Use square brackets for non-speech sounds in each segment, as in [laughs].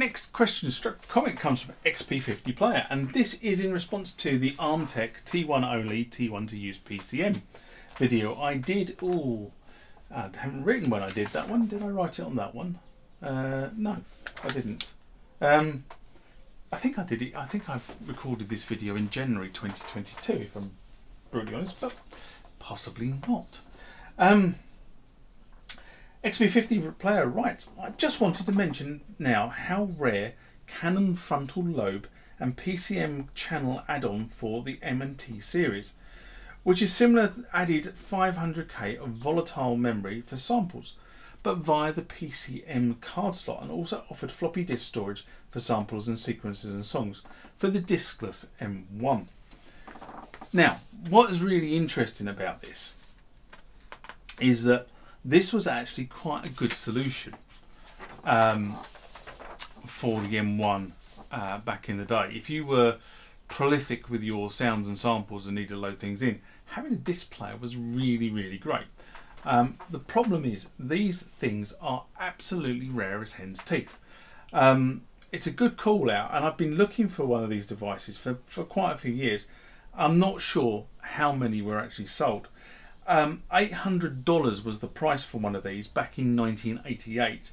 next question comment comes from XP50 Player, and this is in response to the Armtech T1 only T1 to use PCM video. I did, oh, I haven't written when I did that one. Did I write it on that one? Uh, no, I didn't. Um, I think I did it. I think I recorded this video in January 2022, if I'm brutally honest, but possibly not. Um, XP50 player writes, I just wanted to mention now how rare Canon frontal lobe and PCM channel add-on for the M&T series, which is similar added 500k of volatile memory for samples, but via the PCM card slot and also offered floppy disk storage for samples and sequences and songs for the diskless M1. Now, what is really interesting about this is that this was actually quite a good solution um, for the M1 uh, back in the day. If you were prolific with your sounds and samples and needed to load things in, having a disc player was really, really great. Um, the problem is these things are absolutely rare as hen's teeth. Um, it's a good call out and I've been looking for one of these devices for, for quite a few years. I'm not sure how many were actually sold. Um, $800 was the price for one of these back in 1988,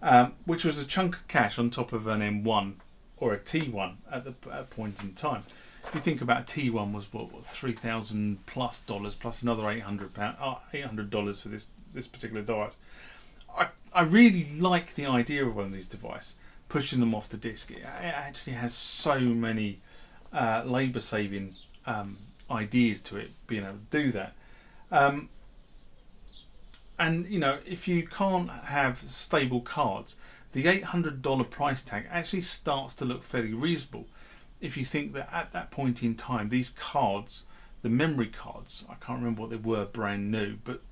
um, which was a chunk of cash on top of an M1 or a T1 at the at point in time. If you think about a T1 was what, what 3,000 plus dollars plus another 800 pound, oh, 800 dollars for this this particular device. I I really like the idea of one of these devices, pushing them off the disk. It, it actually has so many uh, labour saving um, ideas to it, being able to do that. Um, and you know, if you can't have stable cards, the $800 price tag actually starts to look fairly reasonable. If you think that at that point in time, these cards, the memory cards, I can't remember what they were brand new, but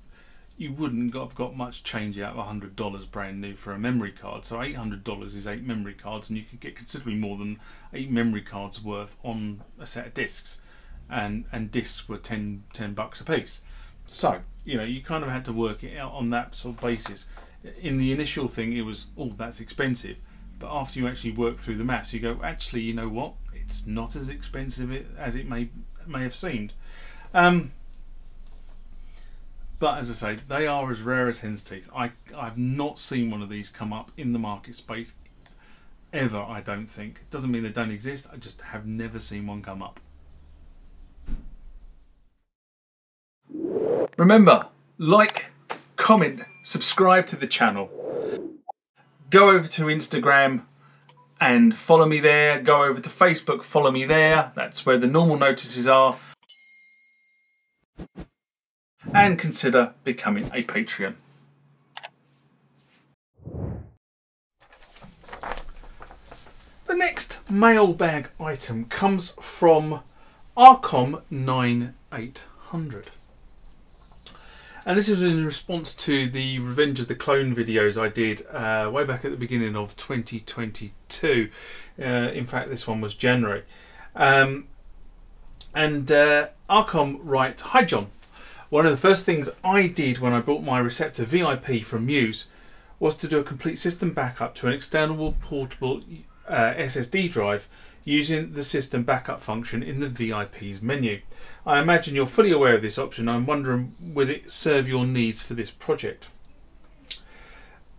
you wouldn't have got much change out of $100 brand new for a memory card. So $800 is eight memory cards, and you could get considerably more than eight memory cards worth on a set of discs. And, and discs were 10, 10 bucks a piece. So, you know, you kind of had to work it out on that sort of basis. In the initial thing, it was, oh, that's expensive. But after you actually work through the maths, you go, actually, you know what? It's not as expensive as it may may have seemed. Um, but as I say, they are as rare as hen's teeth. I, I've not seen one of these come up in the market space ever, I don't think. Doesn't mean they don't exist, I just have never seen one come up. Remember, like, comment, subscribe to the channel. Go over to Instagram and follow me there. Go over to Facebook, follow me there. That's where the normal notices are. And consider becoming a Patreon. The next mailbag item comes from Arcom 9800. And this is in response to the Revenge of the Clone videos I did uh, way back at the beginning of 2022. Uh, in fact, this one was January. Um, and uh, Arcom writes Hi, John. One of the first things I did when I bought my Receptor VIP from Muse was to do a complete system backup to an external portable uh, SSD drive using the system backup function in the VIP's menu. I imagine you're fully aware of this option. I'm wondering will it serve your needs for this project?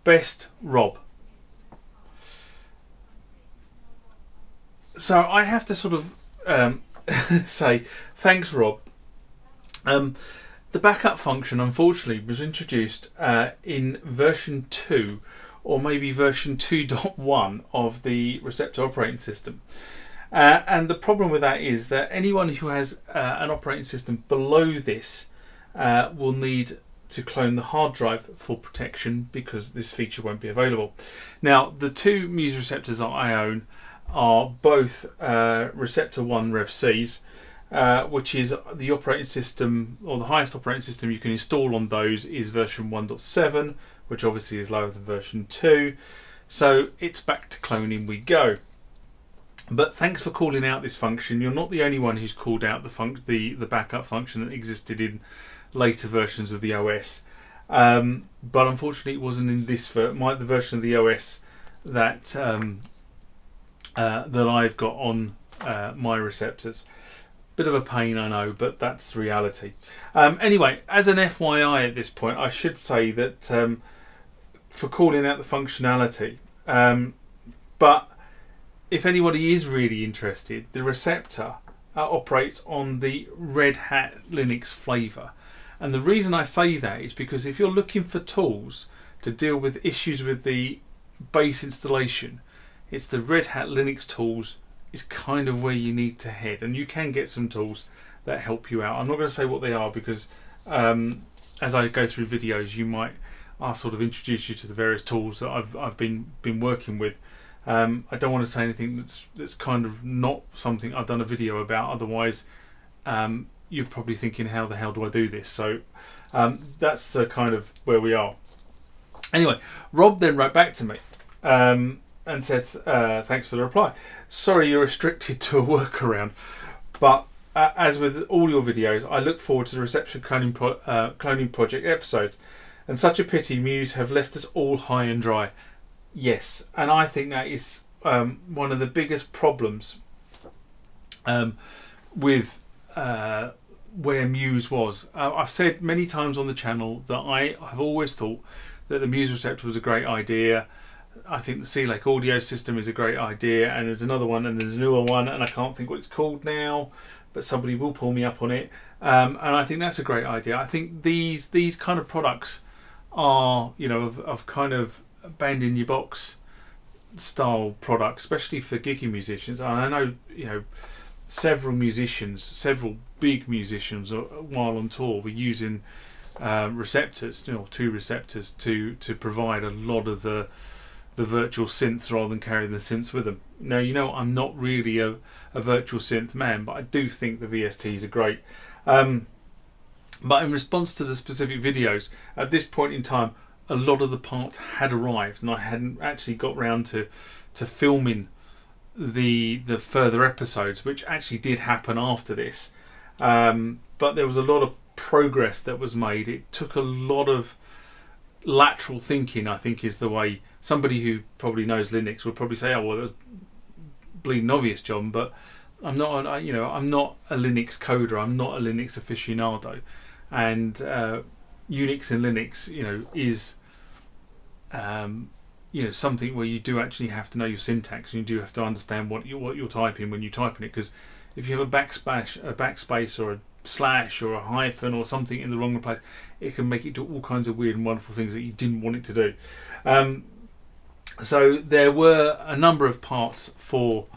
Best Rob. So I have to sort of um, [laughs] say thanks, Rob. Um, the backup function, unfortunately, was introduced uh, in version 2 or maybe version 2.1 of the Receptor operating system. Uh, and the problem with that is that anyone who has uh, an operating system below this uh, will need to clone the hard drive for protection because this feature won't be available. Now, the two Muse receptors that I own are both uh, Receptor 1 Rev Cs, uh, which is the operating system or the highest operating system you can install on those is version 1.7 which obviously is lower than version 2. So it's back to cloning we go. But thanks for calling out this function. You're not the only one who's called out the the, the backup function that existed in later versions of the OS. Um, but unfortunately, it wasn't in this ver my, the version of the OS that um, uh, that I've got on uh, my receptors. Bit of a pain, I know, but that's reality. Um, anyway, as an FYI at this point, I should say that um, for calling out the functionality, um, but if anybody is really interested, the receptor uh, operates on the Red Hat Linux flavour. And the reason I say that is because if you're looking for tools to deal with issues with the base installation, it's the Red Hat Linux tools is kind of where you need to head, and you can get some tools that help you out. I'm not going to say what they are because um, as I go through videos, you might I'll sort of introduce you to the various tools that I've I've been been working with. Um, I don't want to say anything that's that's kind of not something I've done a video about. Otherwise, um, you're probably thinking, how the hell do I do this? So um, that's uh, kind of where we are. Anyway, Rob then wrote back to me um, and said, uh, thanks for the reply. Sorry you're restricted [laughs] to a workaround, but uh, as with all your videos, I look forward to the Receptor cloning, pro uh, cloning project episodes. And such a pity Muse have left us all high and dry. Yes, and I think that is um, one of the biggest problems um, with uh, where Muse was. Uh, I've said many times on the channel that I have always thought that the Muse receptor was a great idea. I think the Sea Lake audio system is a great idea, and there's another one, and there's a newer one, and I can't think what it's called now, but somebody will pull me up on it. Um, and I think that's a great idea. I think these these kind of products are, you know, of, of kind of band in your box style products, especially for gigging musicians. And I know, you know, several musicians, several big musicians, uh, while on tour, were using uh, receptors, you know, two receptors to to provide a lot of the the virtual synths rather than carrying the synths with them. Now, you know, I'm not really a, a virtual synth man, but I do think the VSTs are great. Um, but in response to the specific videos, at this point in time, a lot of the parts had arrived, and I hadn't actually got round to to filming the the further episodes, which actually did happen after this. Um, but there was a lot of progress that was made. It took a lot of lateral thinking. I think is the way somebody who probably knows Linux would probably say, "Oh, well, that was bleeding obvious, John." But I'm not, a, you know, I'm not a Linux coder. I'm not a Linux aficionado, and uh, Unix and Linux, you know, is um, you know something where you do actually have to know your syntax and you do have to understand what you what you're typing when you're typing it. Because if you have a backspace a backspace or a slash or a hyphen or something in the wrong place it can make it do all kinds of weird and wonderful things that you didn't want it to do. Um, so there were a number of parts for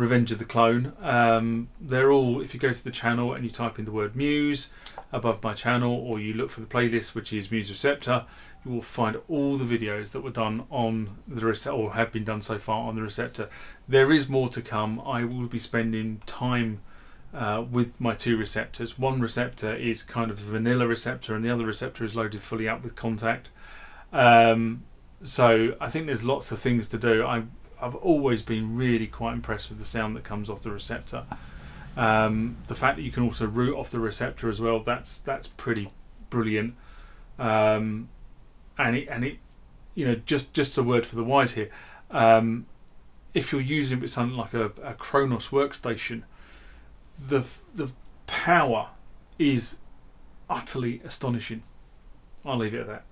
Revenge of the Clone. Um, they're all, if you go to the channel and you type in the word Muse above my channel, or you look for the playlist, which is Muse Receptor, you will find all the videos that were done on the receptor, or have been done so far on the receptor. There is more to come. I will be spending time uh, with my two receptors. One receptor is kind of a vanilla receptor, and the other receptor is loaded fully up with Kontakt. Um, so I think there's lots of things to do. I, I've always been really quite impressed with the sound that comes off the receptor. Um, the fact that you can also root off the receptor as well, that's that's pretty brilliant. Um, and it and it, you know, just just a word for the wise here. Um, if you're using it something like a, a Kronos workstation, the the power is utterly astonishing. I'll leave it at that.